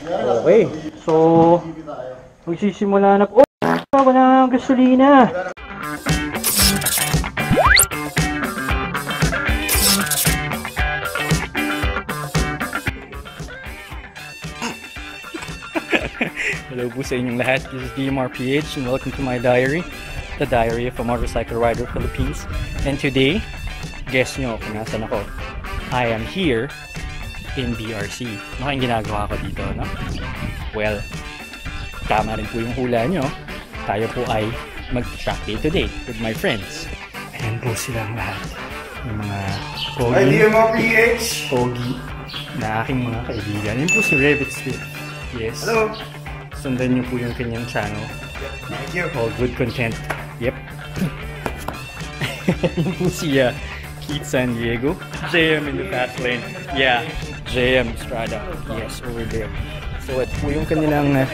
Okay. So, magsisimula na po. Oh, ako ng gasolina. Hello po sa inyong lahat. This is DMRPH and welcome to my diary. The Diary of a Motorcycle Rider Philippines. And today, guess nyo kung nasan ako. I am here in BRC. Ano kayong ginagawa ko dito, no? Well, tama rin po yung hula nyo. Tayo po ay mag-track day today with my friends. Ayan po silang lahat. Yung mga pogi, mo, PH! pogi na aking mga kaibigan. Yun po si Revit Smith. Yes. Hello! Sundan niyo po yung kanyang channel. Thank you. All good content. Yep. Yun po si uh, Keith San Diego. JM in the fast lane. Yeah. JM Estrada. Yes, over there. So, at po yung kanilang... Uh,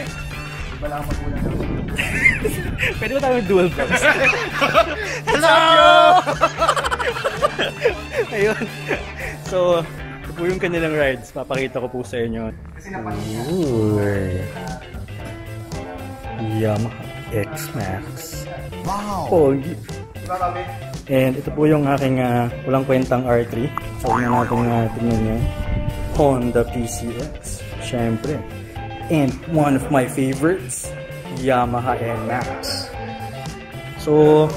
Pwede ba tayo dual vlogs? Hello! Ayun. So, ito po yung kanilang rides. Papakita ko po sa inyo. Ooh. Yamaha X-Max. Wow! Pogi. Kami? And ito po yung aking ah, walang kwentang R3. So, na natin uh, tingnan nyo. Honda PCX. Siyempre. And one of my favorites, Yamaha NMAX. So,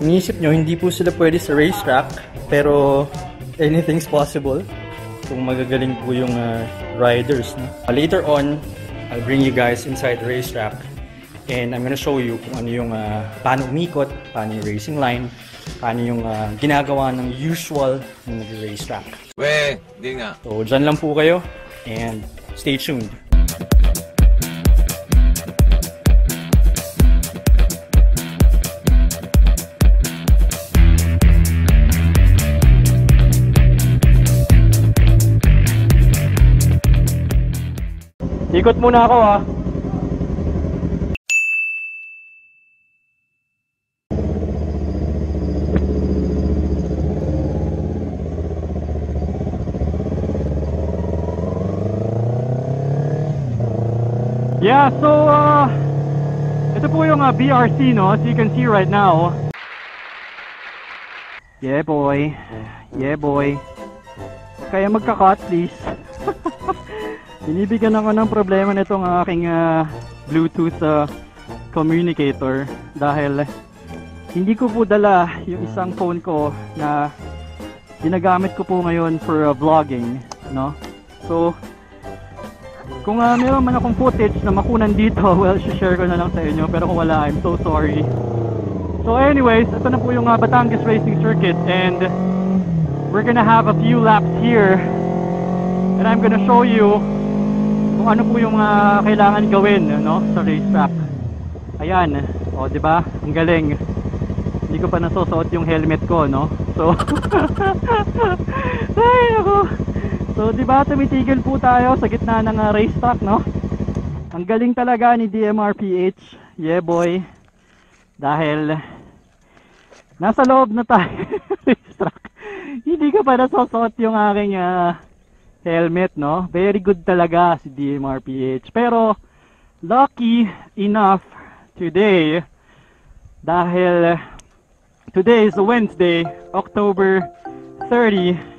iniisip nyo, hindi po sila pwede sa racetrack. Pero, anything's possible kung magagaling po yung ah, riders. No? Uh, later on, I'll bring you guys inside the racetrack and I'm gonna show you kung ano yung uh, paano umikot, paano yung racing line, paano yung ah, ginagawa ng usual ng racetrack. We, di nga. So, dyan lang po kayo and stay tuned. Ikot muna ako ah. Yeah, so uh, ito po yung uh, BRC no, as you can see right now. Yeah boy, yeah boy. Kaya magka-cut please. Binibigyan ako ng problema nitong aking uh, Bluetooth uh, communicator dahil hindi ko po dala yung isang phone ko na ginagamit ko po ngayon for uh, vlogging, no? So, kung uh, meron man akong footage na makunan dito, well, share ko na lang sa inyo. Pero kung wala, I'm so sorry. So anyways, ito na po yung uh, Batangas Racing Circuit and we're gonna have a few laps here and I'm gonna show you kung ano po yung uh, kailangan gawin no, sa racetrack. Ayan, o di ba? Ang galing. Hindi ko pa nasusuot yung helmet ko, no? So, ay ako. So, di ba tumitigil po tayo sa gitna ng uh, racetrack, no? Ang galing talaga ni DMRPH. Yeah, boy. Dahil nasa loob na tayo racetrack. Hindi ka pa nasusuot yung aking uh, helmet, no? Very good talaga si DMRPH. Pero, lucky enough today dahil today is Wednesday, October 30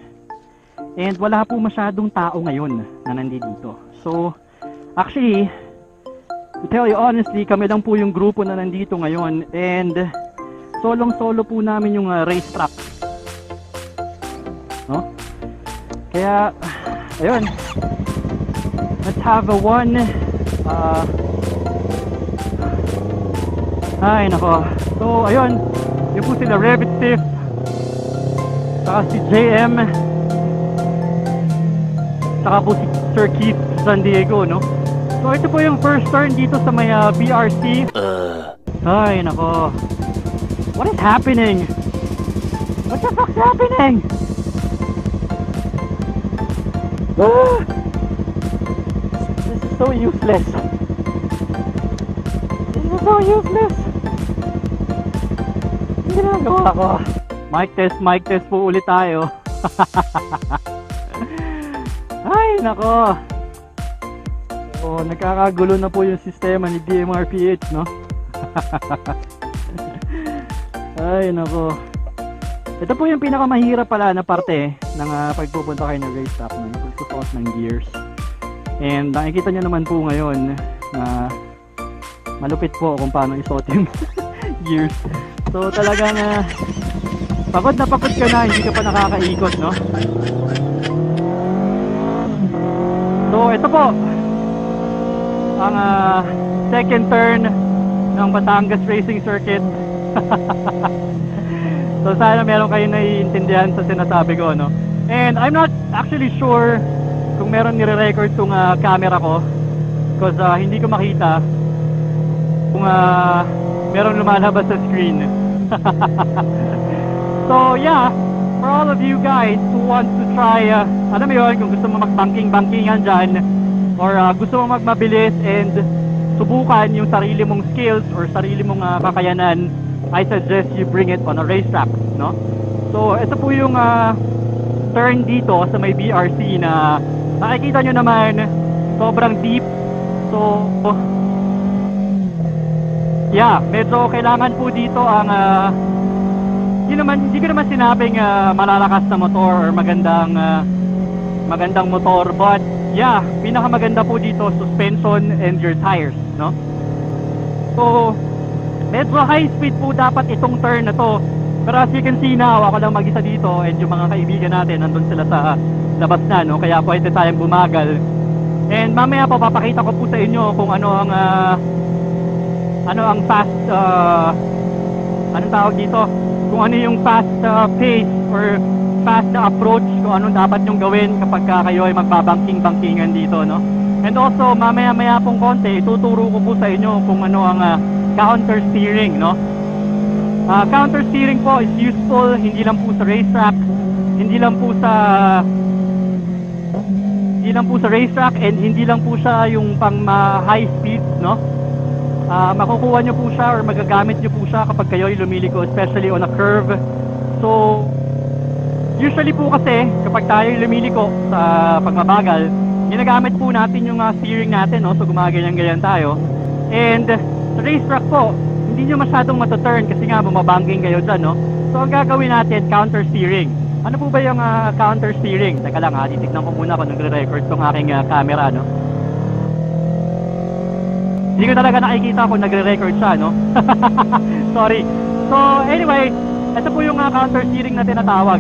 And wala po masyadong tao ngayon na nandito. So, actually, to tell you honestly, kami lang po yung grupo na nandito ngayon. And, solong-solo po namin yung uh, racetrack. No? Kaya, ayun. Let's have a one. Uh, ay, nako. So, ayun. Yun po sila Revit Stiff. Saka si JM saka po si Sir Keith San Diego, no? So ito po yung first turn dito sa may uh, BRC. Ay, nako. What is happening? What the fuck's happening? Ah! This is so useless. This is so useless. Hindi ginagawa ko. Mic test, mic test po ulit tayo. Nako. So, nagkakagulo na po yung sistema ni DMRPH, no? Ay, nako. Ito po yung pinakamahirap pala na parte ng ah, pagpupunta kayo ng racetrack, no? Yung pagsusuot ng gears. And nakikita nyo naman po ngayon na malupit po kung paano isuot yung gears. So talagang ah, pagod na pagod ka na, hindi ka pa nakakaikot, no? So ito po ang ah, second turn ng Batangas Racing Circuit. so sana meron kayo naiintindihan sa sinasabi ko, no? And I'm not actually sure kung meron nire-record tong ah, camera ko because ah, hindi ko makita kung ah, meron lumalabas sa screen. so yeah, for all of you guys who want to try, uh, alam mo yun, kung gusto mo mag-banking-bankingan dyan, or ah, gusto mo magmabilis and subukan yung sarili mong skills or sarili mong ah, kakayanan, I suggest you bring it on a racetrack, no? So, ito po yung ah, turn dito sa may BRC na nakikita nyo naman sobrang deep. So, yeah, medyo kailangan po dito ang ah, hindi naman hindi ko naman sinabing ah, malalakas na motor or magandang ah, magandang motor but yeah, pinakamaganda po dito suspension and your tires, no? So, medyo high speed po dapat itong turn na to. Pero as you can see now, ako lang mag-isa dito and yung mga kaibigan natin nandun sila sa labas na, no? Kaya pwede tayong bumagal. And mamaya po papakita ko po sa inyo kung ano ang ah, ano ang fast uh, anong tawag dito? Kung ano yung fast uh, pace or fast na approach kung anong dapat yung gawin kapag ka kayo ay magbabangking-bangkingan dito, no? And also, mamaya-maya pong konti, ituturo ko po sa inyo kung ano ang ah, counter steering, no? Ah, counter steering po is useful hindi lang po sa racetrack, hindi lang po sa hindi lang po sa racetrack and hindi lang po siya yung pang ma- high speed, no? Ah, makukuha nyo po siya or magagamit nyo po siya kapag kayo ay lumiliko, especially on a curve. So, usually po kasi, kapag tayo ay lumiliko sa pagmabagal, ginagamit po natin yung ah, steering natin, no? So, gumaganyan-ganyan tayo. And, sa racetrack po, hindi nyo masyadong matuturn kasi nga bumabangking kayo dyan, no? So, ang gagawin natin, counter steering. Ano po ba yung ah, counter steering? Teka lang ha, titignan ko muna kung nagre-record tong aking ah, camera, no? Hindi ko talaga nakikita kung nagre-record siya, no? Sorry. So, anyway, ito po yung uh, counter steering na tinatawag.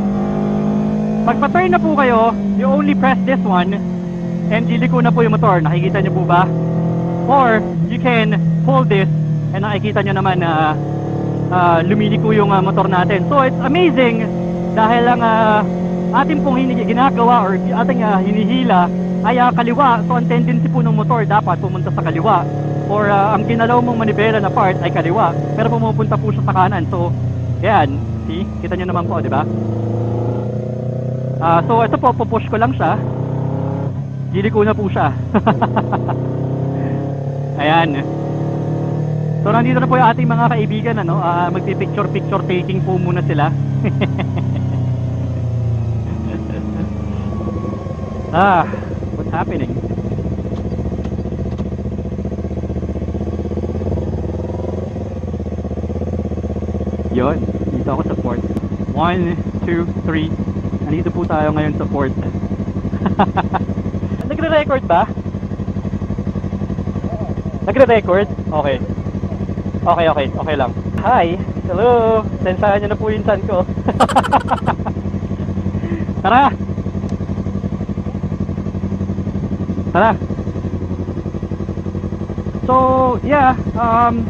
Pag pa-turn na po kayo, you only press this one and liliko na po yung motor. Nakikita niyo po ba? Or, you can pull this and nakikita niyo naman na uh, lumiliko yung uh, motor natin. So, it's amazing dahil lang uh, ating pong ginagawa or ating uh, hinihila ay uh, kaliwa. So, ang tendency po ng motor dapat pumunta sa kaliwa or uh, ang ginalaw mong manibela na part ay kaliwa pero pumupunta po siya sa kanan. So yan see? Kita nyo naman po di ba? Ah, so ito po pupush ko lang siya. Ko na po siya. Ayan. So nandito na po yung ating mga kaibigan ano? Uh, magpipicture picture taking po muna sila. Ah what's happening Yon, dito ako sa port. 1, 2, 3. Nandito po tayo ngayon sa port. Nagre-record ba? Nagre-record? Okay. Okay, okay. Okay lang. Hi! Hello! Sensahan nyo na po yung ko. Tara! Tara! So, yeah, um,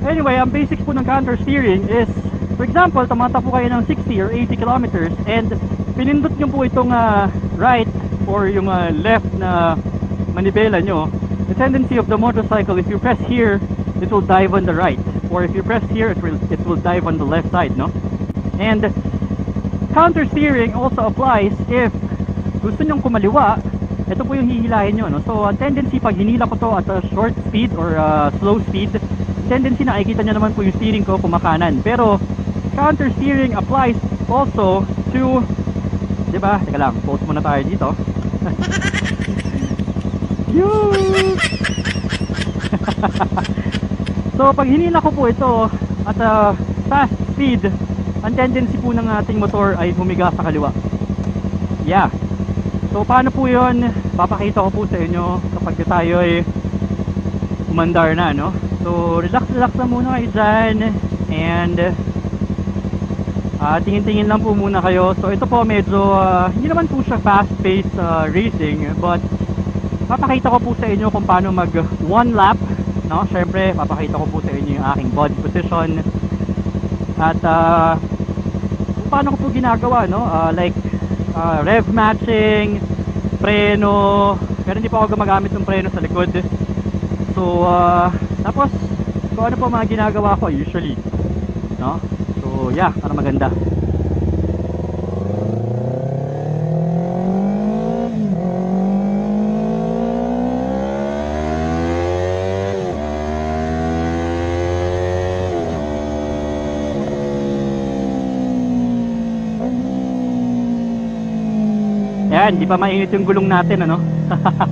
Anyway, ang basics po ng counter steering is, for example, tumatakbo kayo ng 60 or 80 kilometers and pinindot nyo po itong uh, right or yung uh, left na manibela nyo, the tendency of the motorcycle, if you press here, it will dive on the right. Or if you press here, it will, it will dive on the left side, no? And counter steering also applies if gusto nyong kumaliwa, ito po yung hihilahin nyo, no? So, ang tendency pag hinila ko to at a short speed or uh, slow speed, tendency na nakikita nyo naman po yung steering ko kumakanan. Pero, counter steering applies also to, di ba? Teka lang, pause muna tayo dito. Yun! so pag hinila ko po ito at ah, fast speed, ang tendency po ng ating motor ay humiga sa kaliwa. Yeah. So paano po 'yon? Papakita ko po sa inyo kapag tayo ay umandar na, no? So relax relax na muna kayo dyan and ah tingin-tingin lang po muna kayo. So ito po medyo ah, hindi naman po siya fast-paced ah, racing but papakita ko po sa inyo kung paano mag one lap, no? Syempre, papakita ko po sa inyo yung aking body position at kung paano ko po ginagawa, no? Ah, like ah, rev matching, preno, pero hindi pa ako gumagamit ng preno sa likod. So, ah, tapos kung ano po mga ginagawa ko usually, no? So, yeah, para maganda. Yan, di pa mainit yung gulong natin, ano?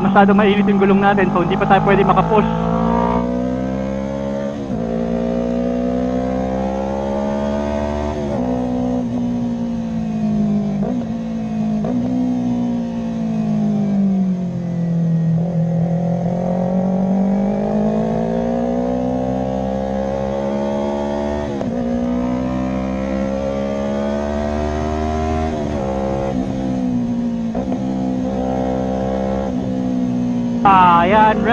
masyado mainit yung gulong natin, so hindi pa tayo pwede makapush.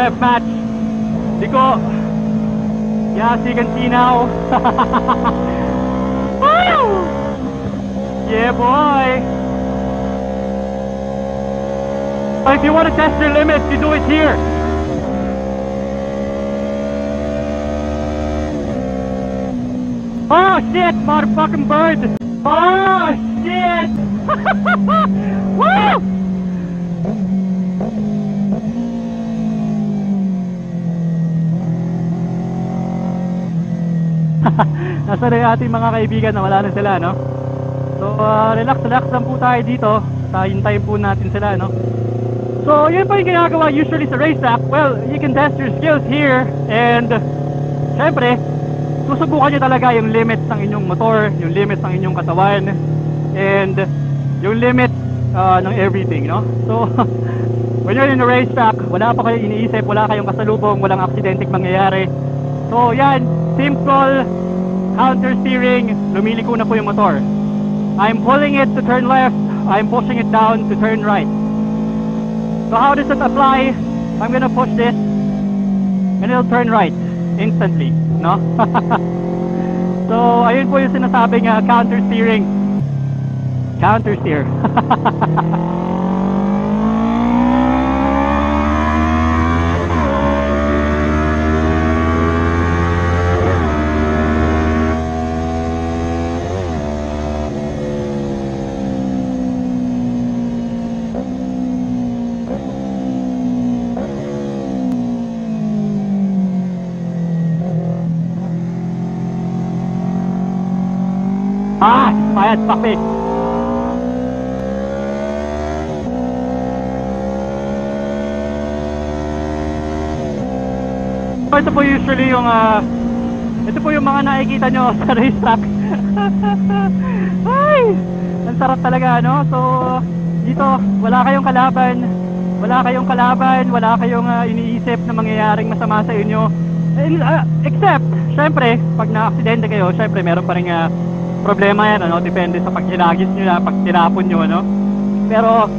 Rev match. Diko. Yes, you can see now. Yeah, boy. If you want to test your limits, you do it here. Oh shit, motherfucking bird! Oh shit! Woo! Nasa na yung ating mga kaibigan na wala na sila, no? So, ah, relax, relax lang po tayo dito. At hintayin po natin sila, no? So, yun po yung ginagawa usually sa racetrack. Well, you can test your skills here and syempre, susubukan nyo talaga yung limits ng inyong motor, yung limits ng inyong katawan, and yung limit ah, ng everything, no? So, when you're in a racetrack, wala pa kayong iniisip, wala kayong kasalubong, walang aksidenteng mangyayari. So, yan, simple counter steering, lumiliko na po yung motor. I'm pulling it to turn left, I'm pushing it down to turn right. So how does it apply? I'm gonna push this and it'll turn right instantly, no? so, ayun po yung sinasabing uh, counter steering. Counter steer. payat, papi. Ito po usually yung ah, ito po yung mga nakikita nyo sa racetrack. Ay! Ang sarap talaga, no? So, dito, wala kayong kalaban. Wala kayong kalaban, wala kayong ah, iniisip na mangyayaring masama sa inyo. And, ah, except, syempre, pag na-aksidente kayo, syempre, meron pa rin ah, problema yan, ano? Depende sa pag hinagis nyo na, pag tinapon nyo, ano? Pero,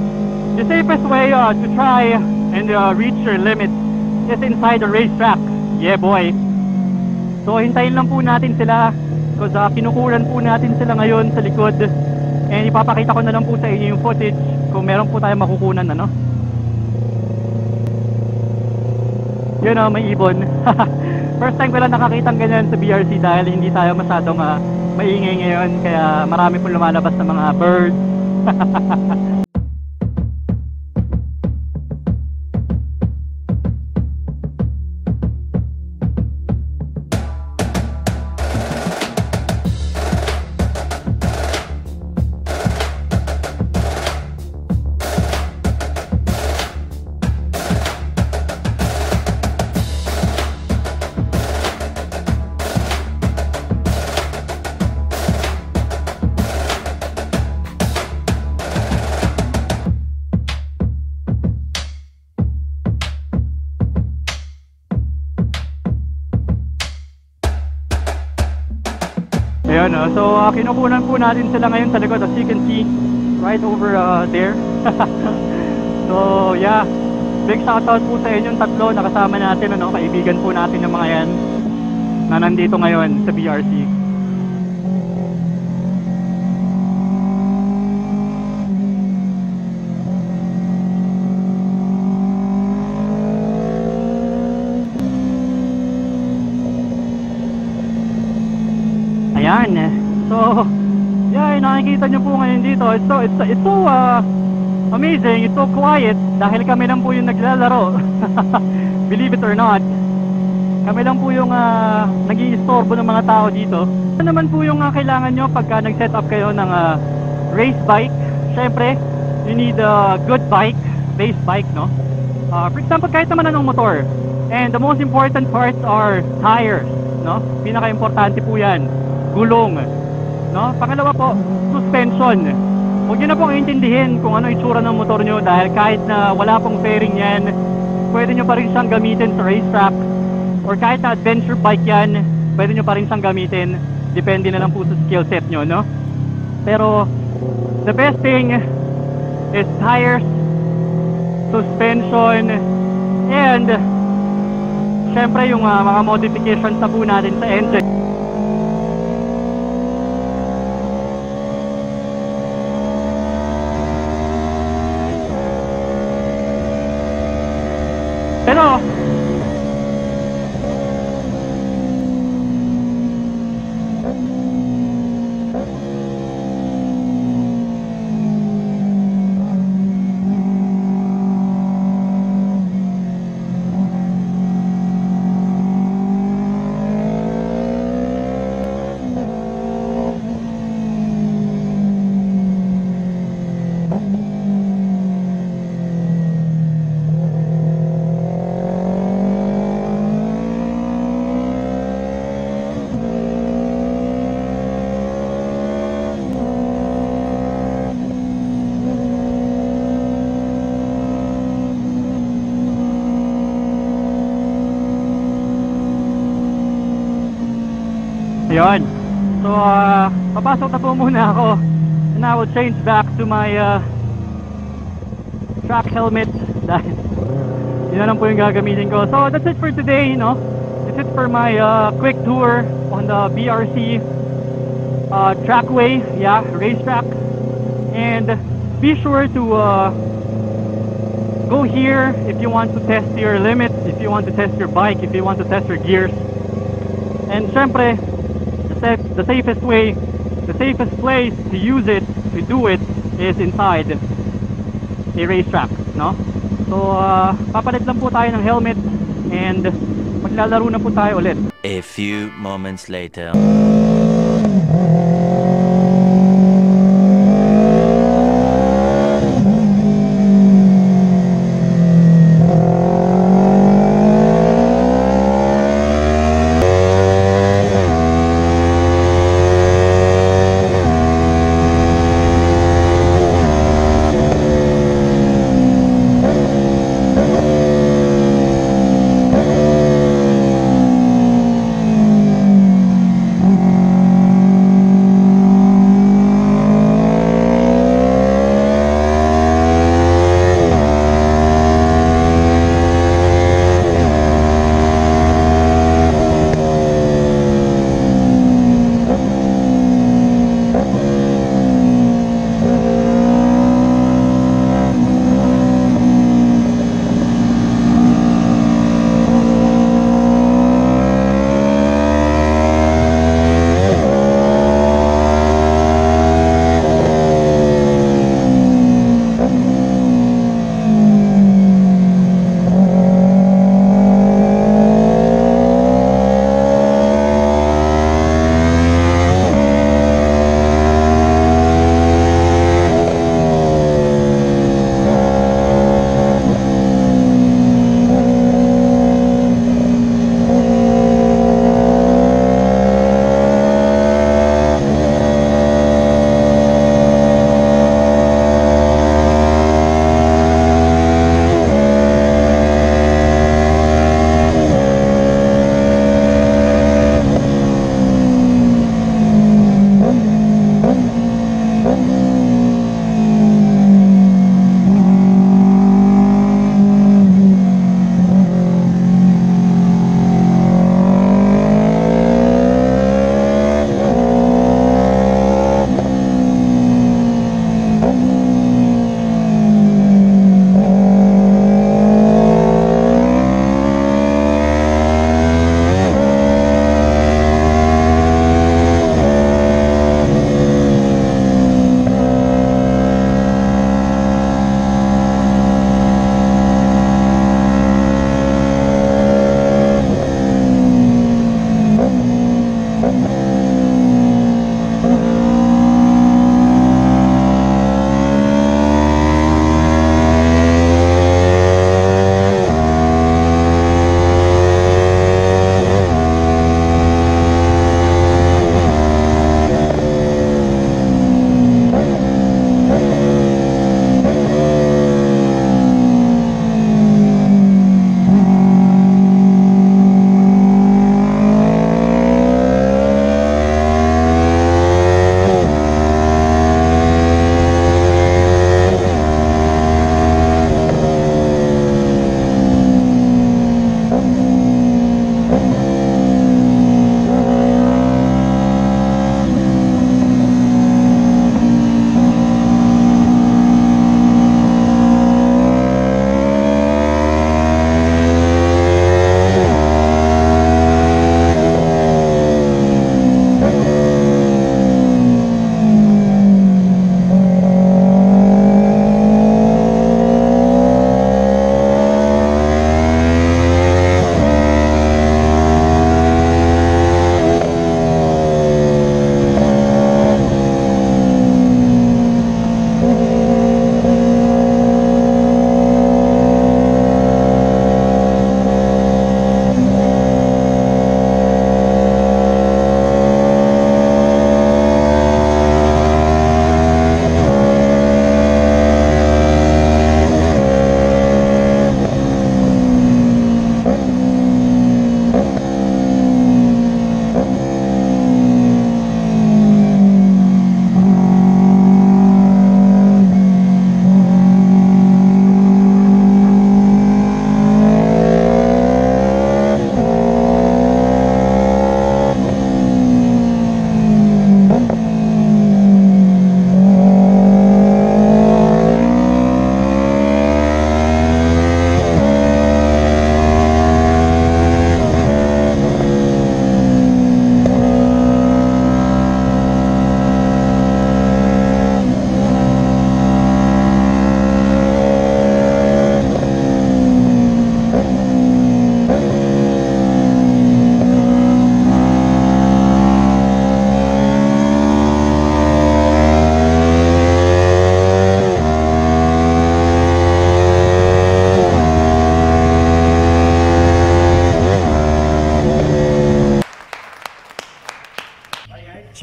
the safest way uh, to try and uh, reach your limits is inside the racetrack. Yeah, boy. So, hintayin lang po natin sila because uh, kinukuran po natin sila ngayon sa likod. And ipapakita ko na lang po sa inyo yung footage kung meron po tayo makukunan, ano? Yun oh, may ibon. First time ko lang nakakita ganyan sa BRC dahil hindi tayo masyadong ah, maingay ngayon kaya marami pong lumalabas na mga birds. Ayun, oh. so uh, kinukunan po natin sila ngayon sa likod as you can see right over uh, there. so yeah, big shoutout po sa inyong tatlo na kasama natin, ano, kaibigan po natin yung mga yan na nandito ngayon sa BRC. Ayan. So, yeah, nakikita nyo po ngayon dito. It's so, it's, it's so uh, amazing. It's so quiet dahil kami lang po yung naglalaro. Believe it or not. Kami lang po yung uh, nag-iistorbo ng mga tao dito. Ano naman po yung uh, kailangan nyo pagka nag-set up kayo ng uh, race bike? Siyempre, you need a good bike, race bike, no? Uh, for example, kahit naman anong motor. And the most important parts are tires, no? Pinaka-importante po yan. Gulong, no? Pangalawa po, suspension. Huwag nyo na pong intindihin kung ano itsura ng motor nyo dahil kahit na wala pong fairing yan, pwede nyo pa rin siyang gamitin sa racetrack or kahit na adventure bike yan, pwede nyo pa rin siyang gamitin. Depende na lang po sa skill set nyo, no? Pero, the best thing is tires, suspension, and syempre yung ah, mga modifications na po natin sa engine. Pero Ayun. So, uh, papasok na po muna ako. And I will change back to my uh, track helmet dahil yun na lang po yung gagamitin ko. So, that's it for today, no? That's it for my uh, quick tour on the BRC uh, trackway, yeah, racetrack. And be sure to uh, go here if you want to test your limits, if you want to test your bike, if you want to test your gears. And syempre, the, saf- the safest way, the safest place to use it, to do it, is inside a racetrack, no? So, uh, papalit lang po tayo ng helmet and maglalaro na po tayo ulit. A few moments later.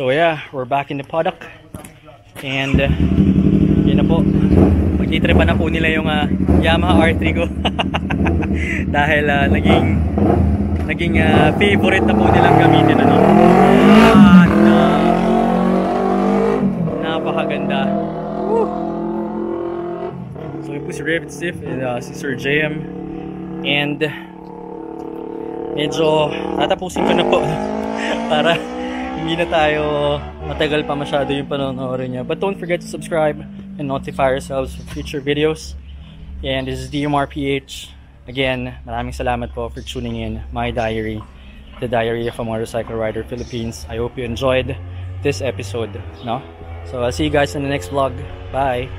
So yeah, we're back in the paddock. And uh, yun na po. Magtitripan na po nila yung uh, Yamaha R3 ko. Dahil uh, naging naging uh, favorite na po nilang gamitin ano. At uh, napakaganda. Woo! So yun po si Rabbit Stiff and uh, si Sir JM. And medyo tatapusin ko na po para hindi na tayo matagal pa masyado yung panonood niya. But don't forget to subscribe and notify yourselves for future videos. And this is DMRPH. Again, maraming salamat po for tuning in my diary, the diary of a motorcycle rider Philippines. I hope you enjoyed this episode, no? So I'll see you guys in the next vlog. Bye.